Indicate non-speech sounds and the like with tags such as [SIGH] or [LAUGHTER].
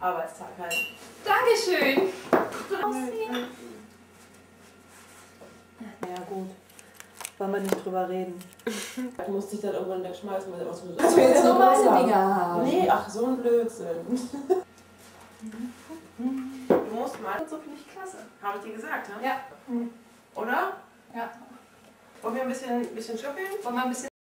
Arbeitstag halt. Dankeschön. Aussehen. Ja gut. Wollen wir nicht drüber reden. [LAUGHS] Du musst dich dann irgendwann wegschmeißen, weil du auch so Dass wir jetzt so weiße Dinger haben. Nee, ach, so ein Blödsinn. Du musst mal. So finde ich klasse. Habe ich dir gesagt, ne? Ja. Oder? Ja. Wollen wir ein bisschen, bisschen schütteln? Wollen wir ein bisschen